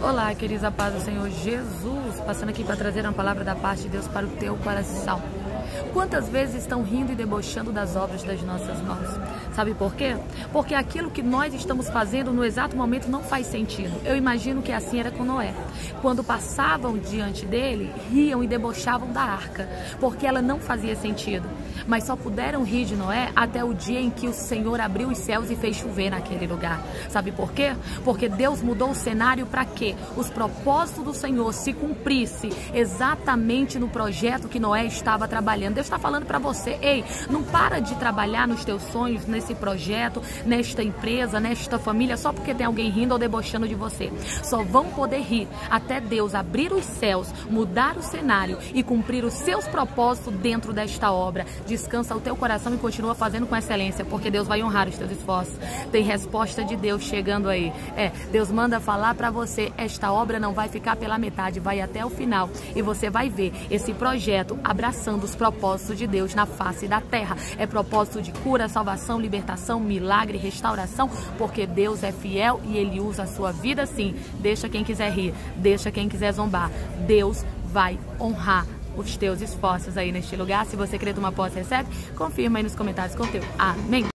Olá, queridos, a paz do Senhor Jesus, passando aqui para trazer uma palavra da parte de Deus para o teu coração. Quantas vezes estão rindo e debochando das obras das nossas mãos? Sabe por quê? Porque aquilo que nós estamos fazendo no exato momento não faz sentido. Eu imagino que assim era com Noé. Quando passavam diante dele, riam e debochavam da arca, porque ela não fazia sentido. Mas só puderam rir de Noé até o dia em que o Senhor abriu os céus e fez chover naquele lugar. Sabe por quê? Porque Deus mudou o cenário para que os propósitos do Senhor se cumprissem exatamente no projeto que Noé estava trabalhando. Deus está falando para você, ei, não para de trabalhar nos teus sonhos, nesse projeto, nesta empresa, nesta família, só porque tem alguém rindo ou debochando de você. Só vão poder rir até Deus abrir os céus, mudar o cenário e cumprir os seus propósitos dentro desta obra. Descansa o teu coração e continua fazendo com excelência, porque Deus vai honrar os teus esforços. Tem resposta de Deus chegando aí. É, Deus manda falar para você, esta obra não vai ficar pela metade, vai até o final e você vai ver esse projeto abraçando os propósitos propósito de Deus na face da terra. É propósito de cura, salvação, libertação, milagre, restauração, porque Deus é fiel e ele usa a sua vida sim. Deixa quem quiser rir, deixa quem quiser zombar. Deus vai honrar os teus esforços aí neste lugar. Se você crê numa posse, recebe, confirma aí nos comentários com o teu. Amém.